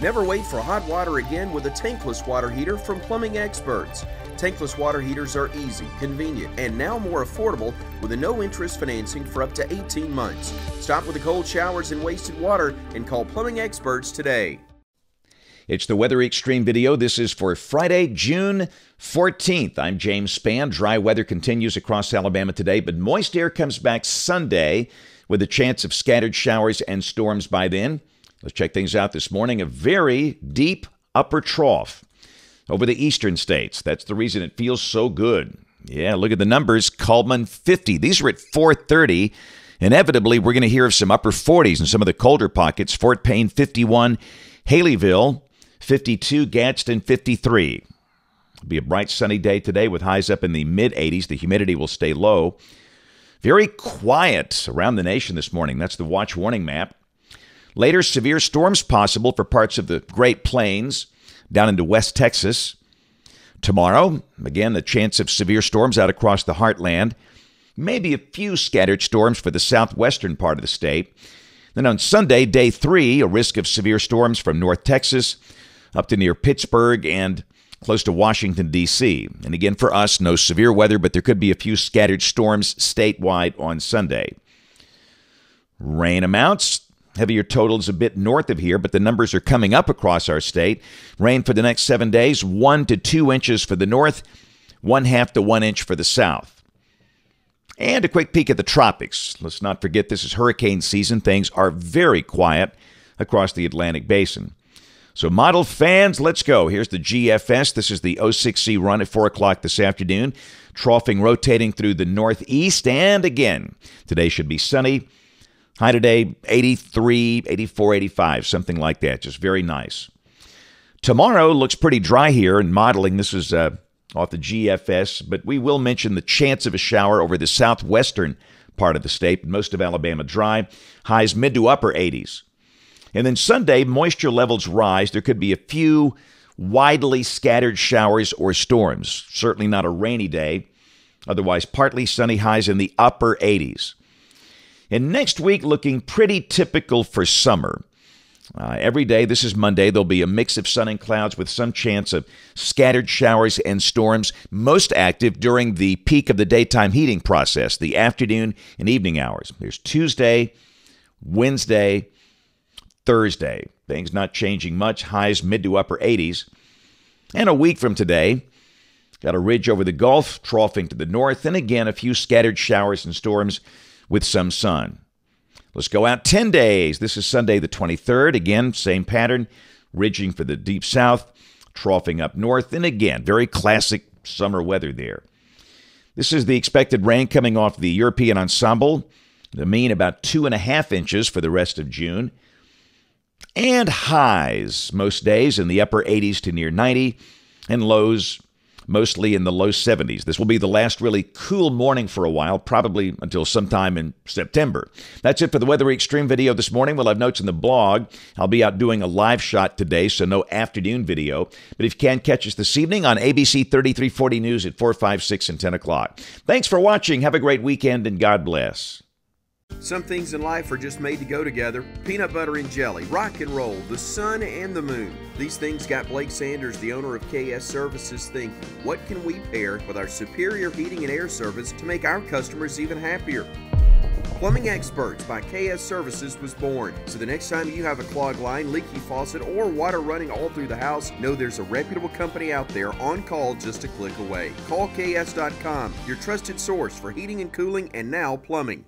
Never wait for hot water again with a tankless water heater from Plumbing Experts. Tankless water heaters are easy, convenient, and now more affordable with a no interest financing for up to 18 months. Stop with the cold showers and wasted water and call Plumbing Experts today. It's the Weather Xtreme video. This is for Friday, June 14th. I'm James Spann. Dry weather continues across Alabama today, but moist air comes back Sunday with a chance of scattered showers and storms by then. Let's check things out this morning. A very deep upper trough over the eastern states. That's the reason it feels so good. Yeah, look at the numbers. Cullman 50. These are at 430. Inevitably, we're going to hear of some upper 40s in some of the colder pockets. Fort Payne 51, Haleyville 52, Gadsden 53. It'll be a bright sunny day today with highs up in the mid 80s. The humidity will stay low. Very quiet around the nation this morning. That's the watch warning map. Later, severe storms possible for parts of the Great Plains down into West Texas. Tomorrow, again, the chance of severe storms out across the heartland. Maybe a few scattered storms for the southwestern part of the state. Then on Sunday, day three, a risk of severe storms from North Texas up to near Pittsburgh and close to Washington, D.C. And again, for us, no severe weather, but there could be a few scattered storms statewide on Sunday. Rain amounts. Heavier totals a bit north of here, but the numbers are coming up across our state. Rain for the next seven days, one to two inches for the north, one half to one inch for the south. And a quick peek at the tropics. Let's not forget this is hurricane season. Things are very quiet across the Atlantic basin. So, model fans, let's go. Here's the GFS. This is the 06Z run at 4 o'clock this afternoon. Troughing rotating through the northeast. And again, today should be sunny. High today, 83, 84, 85, something like that. Just very nice. Tomorrow looks pretty dry here and modeling. This is uh, off the GFS, but we will mention the chance of a shower over the southwestern part of the state. Most of Alabama dry. Highs mid to upper 80s. And then Sunday, moisture levels rise. There could be a few widely scattered showers or storms. Certainly not a rainy day. Otherwise, partly sunny highs in the upper 80s. And next week, looking pretty typical for summer. Uh, every day, this is Monday, there'll be a mix of sun and clouds with some chance of scattered showers and storms, most active during the peak of the daytime heating process, the afternoon and evening hours. There's Tuesday, Wednesday, Thursday. Things not changing much, highs mid to upper 80s. And a week from today, got a ridge over the Gulf, troughing to the north, and again a few scattered showers and storms with some sun. Let's go out 10 days. This is Sunday the 23rd. Again, same pattern, ridging for the deep south, troughing up north, and again, very classic summer weather there. This is the expected rain coming off the European ensemble. The mean about two and a half inches for the rest of June and highs most days in the upper 80s to near 90 and lows mostly in the low 70s. This will be the last really cool morning for a while, probably until sometime in September. That's it for the Weather Xtreme video this morning. We'll have notes in the blog. I'll be out doing a live shot today, so no afternoon video. But if you can catch us this evening on ABC 3340 News at 4, 5, 6, and 10 o'clock. Thanks for watching. Have a great weekend, and God bless. Some things in life are just made to go together. Peanut butter and jelly, rock and roll, the sun and the moon. These things got Blake Sanders, the owner of KS Services, thinking, what can we pair with our superior heating and air service to make our customers even happier? Plumbing Experts by KS Services was born. So the next time you have a clogged line, leaky faucet, or water running all through the house, know there's a reputable company out there on call just a click away. Call KS.com, your trusted source for heating and cooling and now plumbing.